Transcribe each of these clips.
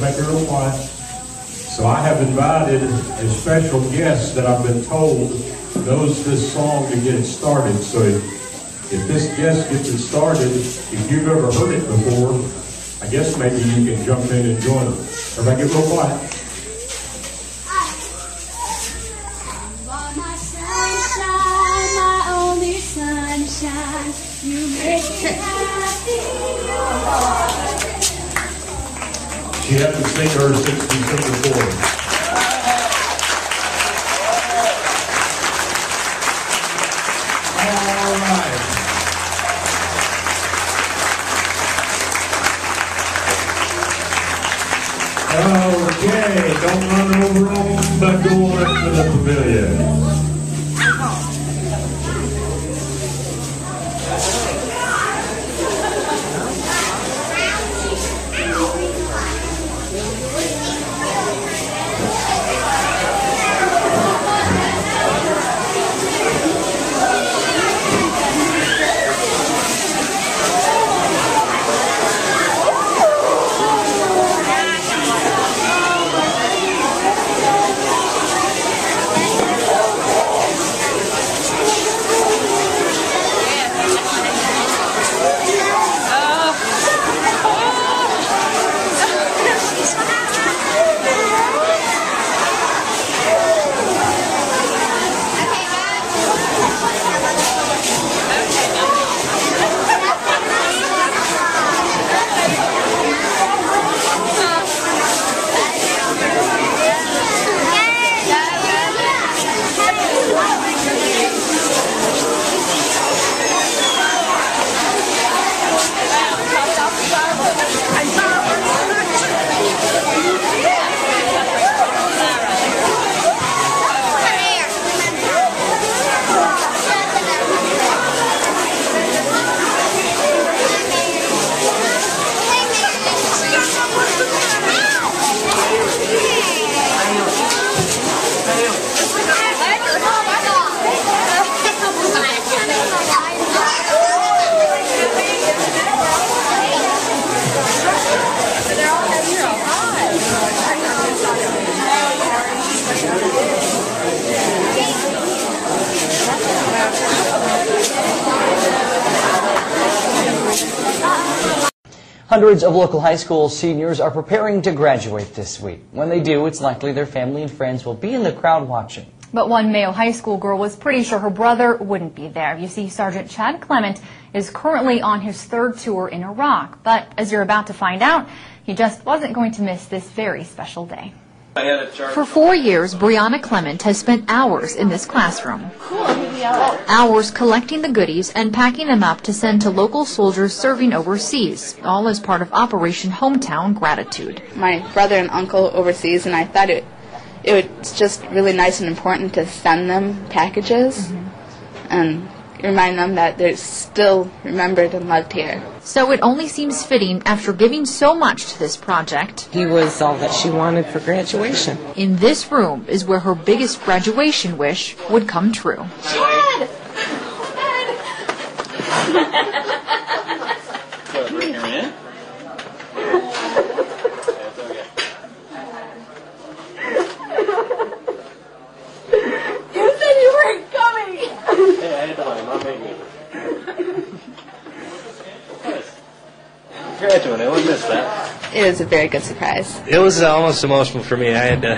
make her own. So I have invited a special guest that I've been told knows this song to get it started. So if, if this guest gets it started, if you've ever heard it before, I guess maybe you can jump in and join them. Everybody get real quiet. She hasn't seen her since December 4th. All right. Oh, okay, don't run over them, but go on to the pavilion. Hundreds of local high school seniors are preparing to graduate this week. When they do, it's likely their family and friends will be in the crowd watching. But one Mayo High School girl was pretty sure her brother wouldn't be there. You see, Sergeant Chad Clement is currently on his third tour in Iraq. But as you're about to find out, he just wasn't going to miss this very special day. For four years, Brianna Clement has spent hours in this classroom. Hours collecting the goodies and packing them up to send to local soldiers serving overseas, all as part of Operation Hometown Gratitude. my brother and uncle overseas, and I thought it it was just really nice and important to send them packages mm-hmm. and remind them that they're still remembered and loved here. So it only seems fitting after giving so much to this project. He was all that she wanted for graduation. In this room is where her biggest graduation wish would come true. You Graduate, I wouldn't miss that. It was a very good surprise. It was uh, almost emotional for me. I had to,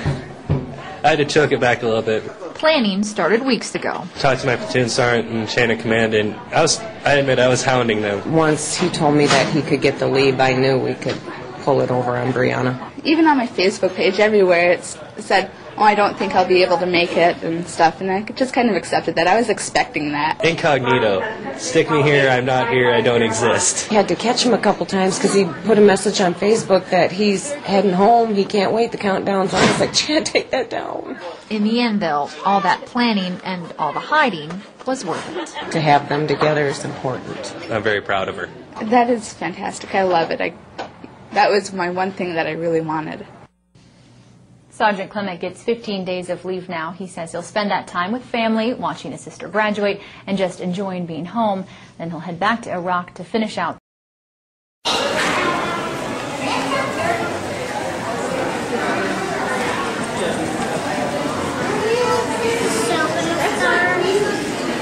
I had to choke it back a little bit. Planning started weeks ago. Talked to my platoon sergeant and chain of command, and I was, I admit, I was hounding them. Once he told me that he could get the leave, I knew we could pull it over on Brianna. Even on my Facebook page, everywhere it's, it said, "Oh, I don't think I'll be able to make it" and stuff, and I just kind of accepted that. I was expecting that. Incognito. Stick me here. I'm not here. I don't exist. Had to catch him a couple times because he put a message on Facebook that he's heading home. He can't wait. The countdown's on. I was like, can't take that down. In the end, though, all that planning and all the hiding was worth it. To have them together is important. I'm very proud of her. That is fantastic. I love it. I, that was my one thing that I really wanted. Sergeant Clement gets 15 days of leave now. He says he'll spend that time with family, watching his sister graduate, and just enjoying being home. Then he'll head back to Iraq to finish out.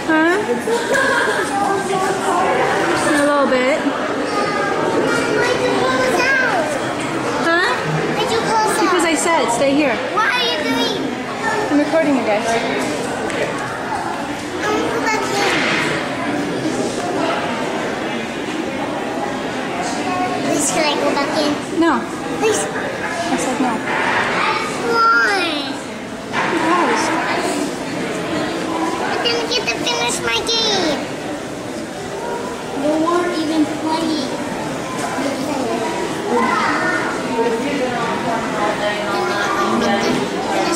Huh? Stay here. What are you doing? I'm recording you guys. Please, can I go back in? No. Please. I said no. Why? Because. I didn't get to finish my game. You weren't even playing.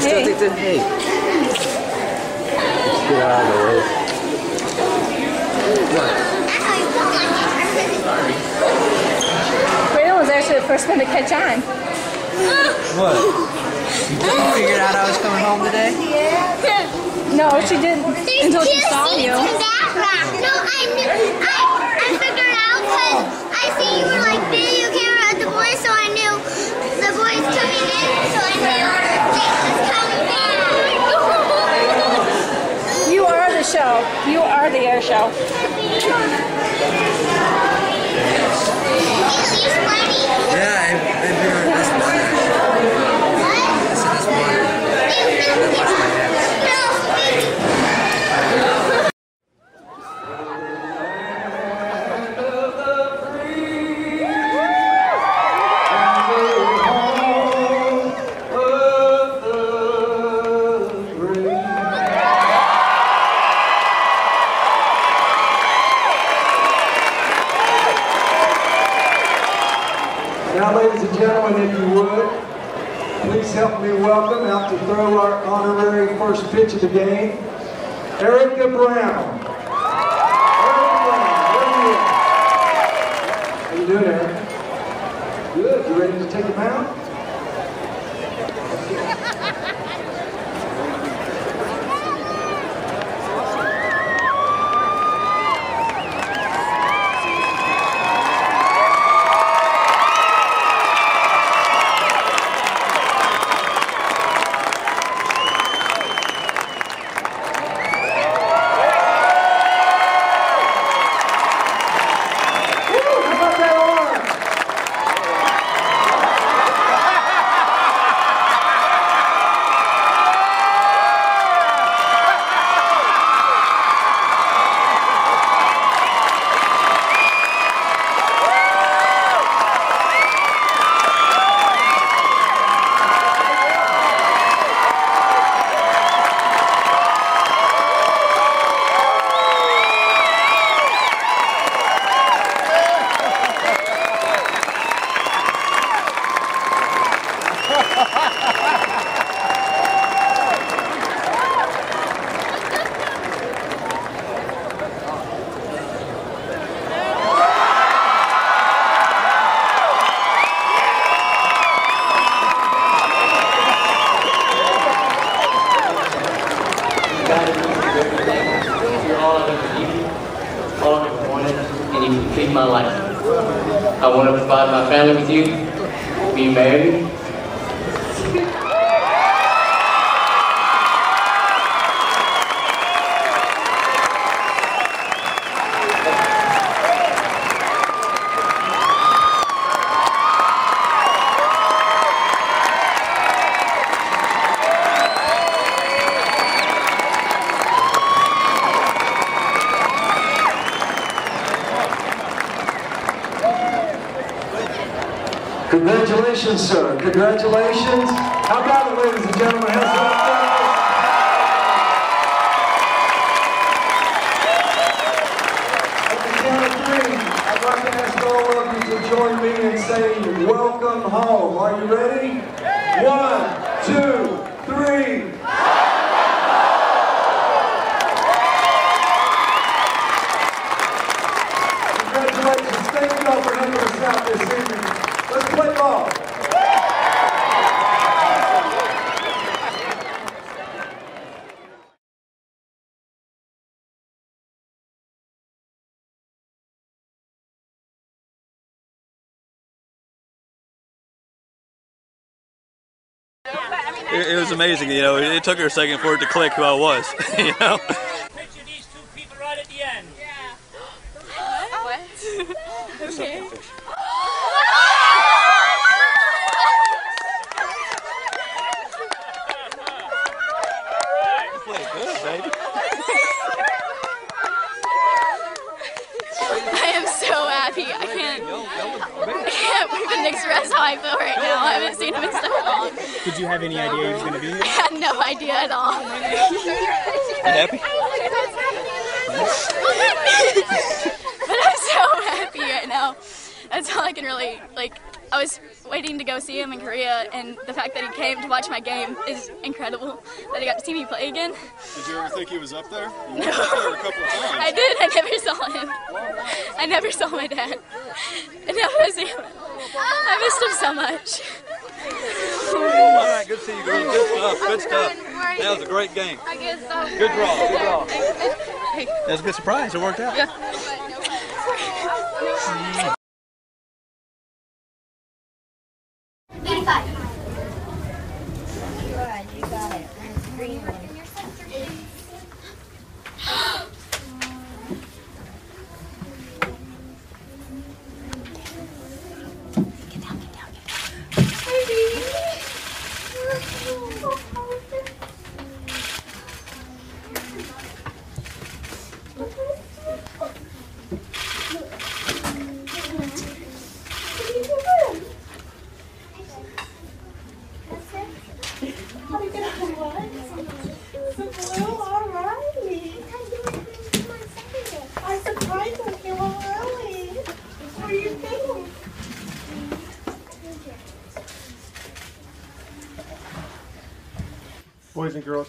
You still Hey. think that, hey. Let's get out of the way. What? Braden was actually the first one to catch on. What? You figured out I was coming home today? No, she didn't until she saw you. No, I knew. I, I figured out because I see you were like video camera at the boys, so I knew the boys coming in, so I knew Jake was coming back. You are the show. You are the air show. First pitch of the game, Erica Brown. Erica Brown, where are you? How you doing, Erica? Good. You ready to take a mound? Woo, how about that arm? You're all I've ever needed, all I've ever wanted, and you complete my life. I want my family with you, be married. Congratulations, sir. Congratulations. How about it, ladies and gentlemen? At the count of three, I'd like to ask all of you to join me in saying, welcome home. Are you ready? One, two, three. it, it was amazing. You know, it, it took her a second for it to click who I was. You know. okay. I am so happy. I can't, I can't even express how I feel right now. I haven't seen him in so long. Did you have any idea he was going to be here? I had no idea at all. happy? but I'm so happy right now. That's all I can really like. I was waiting to go see him in Korea, and the fact that he came to watch my game is incredible. That he got to see me play again. Did you ever think he was up there? You No. up there a couple of times. I did. I never saw him. I never saw my dad. I never see him. I missed him so much. All right, good to see you, girl. Good stuff. Good stuff. That was a great game. Good draw. Good draw. That was a good surprise. It worked out. Eighty-five.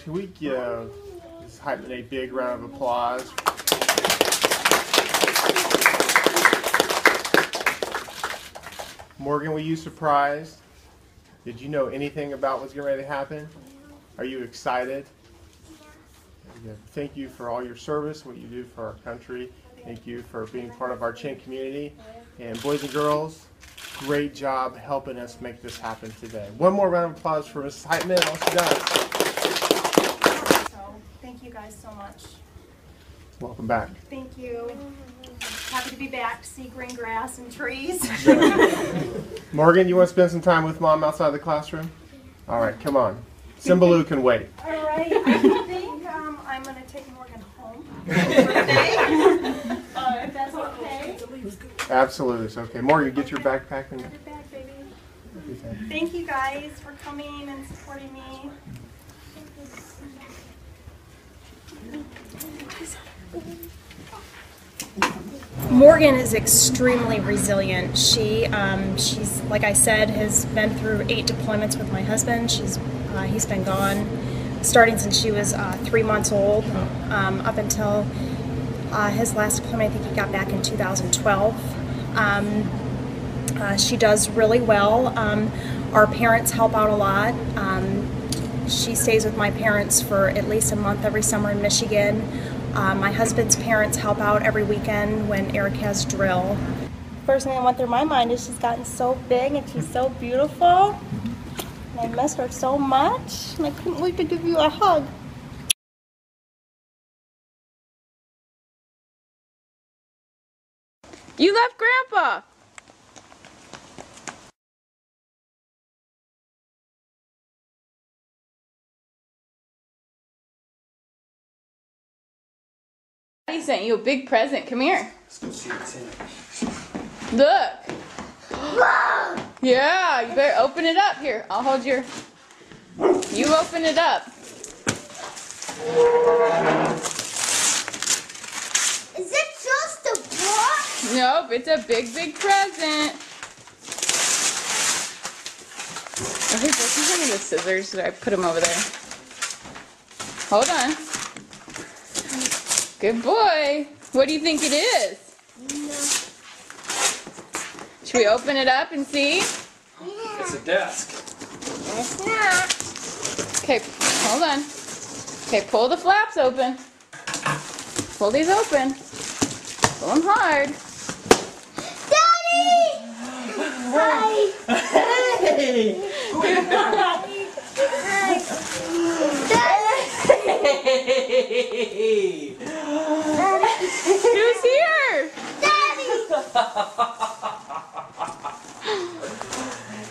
Can we give this Hypman a big round of applause? Morgan, were you surprised? Did you know anything about what's getting ready to happen? Are you excited? Thank you for all your service, what you do for our country. Thank you for being part of our Chin community. And boys and girls, great job helping us make this happen today. One more round of applause for Mrs. Heitman, all she does. So, thank you guys so much. Welcome back. Thank you. Happy to be back to see green grass and trees. Morgan, you want to spend some time with mom outside the classroom? All right, come on. Symbaloo can wait. All right, I think um, I'm going to take Morgan home for the. Uh, if that's okay. Absolutely, it's okay. Morgan, get your backpack and. Back, baby. Thank you guys for coming and supporting me. Morgan is extremely resilient. She, um, she's like I said, has been through eight deployments with my husband. She's, uh, he's been gone, starting since she was uh, three months old, um, up until uh, his last deployment. I think he got back in 2012. Um, uh, she does really well. Um, our parents help out a lot. She stays with my parents for at least a month every summer in Michigan. Uh, my husband's parents help out every weekend when Eric has drill. First thing that went through my mind is she's gotten so big and she's so beautiful. And I miss her so much, and I couldn't wait to give you a hug. You left Grandpa. Daddy sent you a big present. Come here. Look. Yeah, you better open it up. Here, I'll hold your. You open it up. Is it just a book? Nope, it's a big, big present. Okay, so can you give me the scissors? I put them over there. Hold on. Good boy. What do you think it is? No. Should we open it up and see? Yeah. It's a desk. It's not. Okay, hold on. Okay, pull the flaps open. Pull these open. Pull them hard. Daddy! Hi! Hey! Hey! Who's here? Daddy!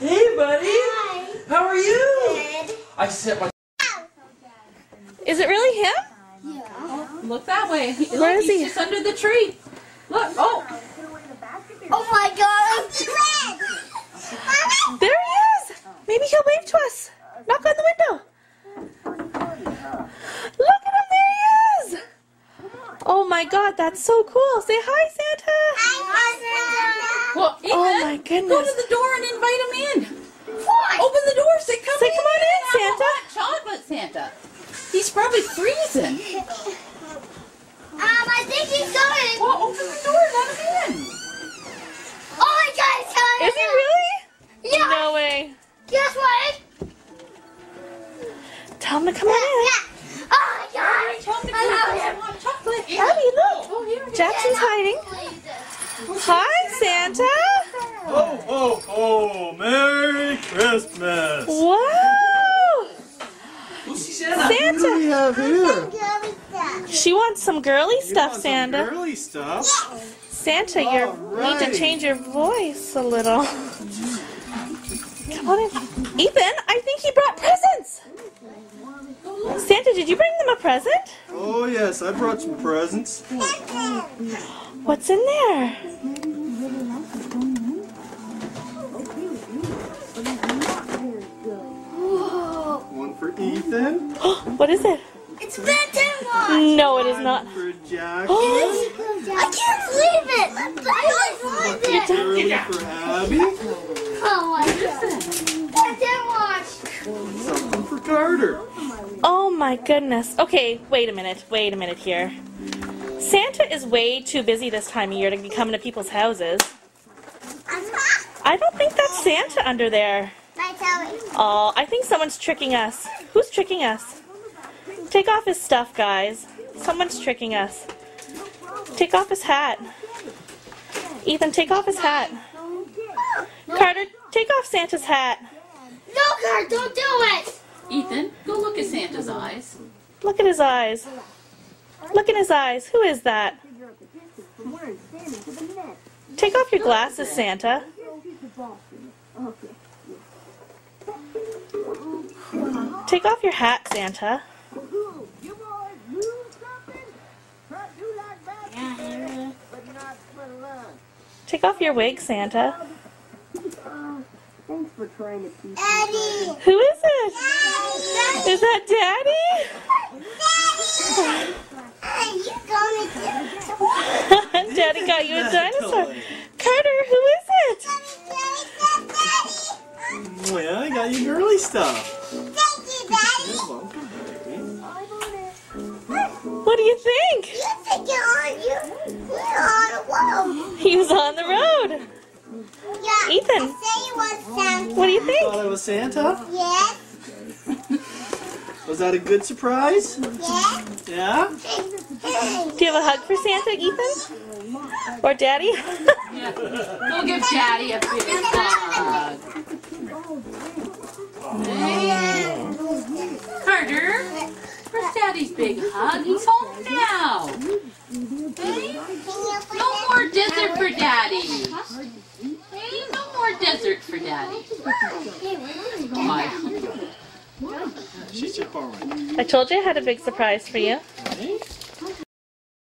hey, buddy. How are you? I set my. Is it really him? Yeah. Look that way. He- Where look, is he's he? just under the tree. Look. Oh. Oh my god! There he is. Maybe he'll wave to us. Knock on the window. Look at him. There he is. Oh my god, that's so cool. Say hi, Santa. Well, Ethan, Oh my goodness. Go to the door and invite him in. What? Open the door. Say, come Say, in. come on in, Santa. chocolate Santa. He's probably freezing. Um, I think he's coming. Well, open the door and let him in. Oh my god, he's coming. Is he really? Yeah. No way. Guess what? Tell him to come on in. Oh my god. I love him. Chocolate. Abby, look. Oh, here. Jackson's hiding. Hi, Santa. Oh, oh, oh, Merry Christmas! Wow. Santa! What do we have here? She wants some girly You stuff, want some Santa. girly stuff? Santa, you need to change your voice a little. Come on in. Ethan, I think he brought presents. Santa, did you bring them a present? Oh, yes, I brought some presents. What's in there? Whoa. One for Ethan. what is it? It's bedtime watch. No, it is not. For Jack. I can't believe it. I can't believe it. Curly for Abby. Oh my god. Bedtime watch. Something for Carter. My goodness. Okay, wait a minute. Wait a minute here. Santa is way too busy this time of year to be coming to people's houses. I don't think that's Santa under there. Oh, I think someone's tricking us. Who's tricking us? Take off his stuff, guys. Someone's tricking us. Take off his hat. Ethan, take off his hat. Carter, take off Santa's hat. No, Kurt, don't do it. Ethan, go look at Santa's eyes. Look at his eyes. Look in his eyes. Who is that? Take off your glasses, Santa. Take off your hat, Santa. Take off your wig, Santa. Thanks for trying to keep Daddy. Who is it? Is that Daddy? You got me Daddy got you a dinosaur. Carter, who is it? Yeah, I got you girly stuff. Santa? Yes. Was that a good surprise? Yes. Yeah? Do you have a hug for Santa, Ethan? Or Daddy? Yeah. Go give Daddy a big hug. Hey. Carter, where's Daddy's big hug? He's home now. Hey? No more dessert for Daddy. Hey, no more dessert for Daddy. My. She's just borrowing. I told you I had a big surprise for you. Right?